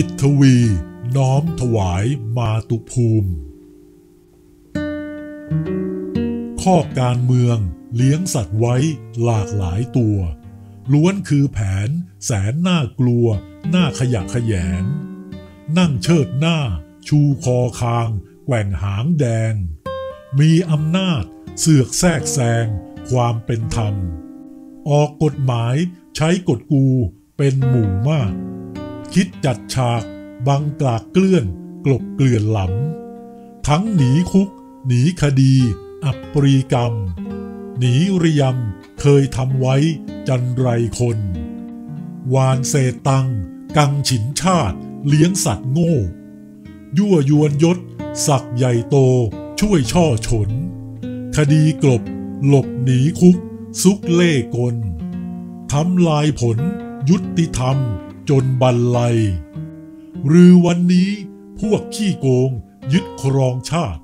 จิตทวี น้อมถวายมาตุภูมิ ข้อการเมืองเลี้ยงสัตว์ไว้หลากหลายตัว ล้วนคือแผนแสนน่ากลัว น่าขยะขยง นั่งเชิดหน้า ชูคอคาง แกว่งหางแดง มีอำนาจเสือกแทรกแซง ความเป็นธรรม ออกกฎหมายใช้กฎกูเป็นหมู่มาก คิดจัดฉากบังกลากเกลื่อน กลบเกลื่อนหลำทั้งหนีคุก หนีคดี อับปรีกรรม หนีริยำเคยทำไว้จันไรคน วานเศษตัง กังฉินชาติ เลี้ยงสัตว์โง่ ยั่วยวนยศสักใหญ่โต ช่วยช่อฉน คดีกลบ หลบหนีคุก ซุกเล่กลทำลายผล ยุติธรรม จนบันไลหรือวันนี้พวกขี้โกงยึดครองชาติ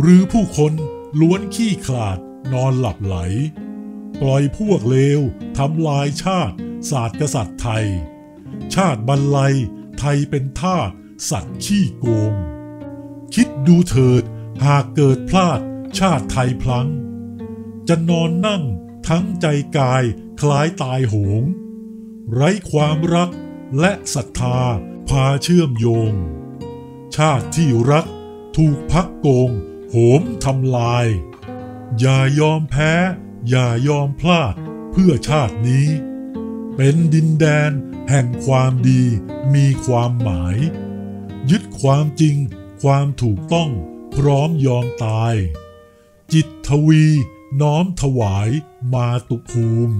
หรือผู้คนล้วนขี้ขลาดนอนหลับไหล ปล่อยพวกเลวทำลายชาติ ศาสตร์กษัตริย์ไทย ชาติบรรลัยไทยเป็นทาสสัตว์ขี้โกง คิดดูเถิดหากเกิดพลาดชาติไทยพลัง จะนอนนั่งทั้งใจกายคล้ายตายโหง ไร้ความรักและศรัทธาพาเชื่อมโยง ชาติที่รักถูกพักโกง โหมทำลาย อย่ายอมแพ้ อย่ายอมพลาดเพื่อชาตินี้ เป็นดินแดนแห่งความดีมีความหมาย ยึดความจริง ความถูกต้อง พร้อมยอมตาย จิตทวีน้อมถวายมาตุภูมิ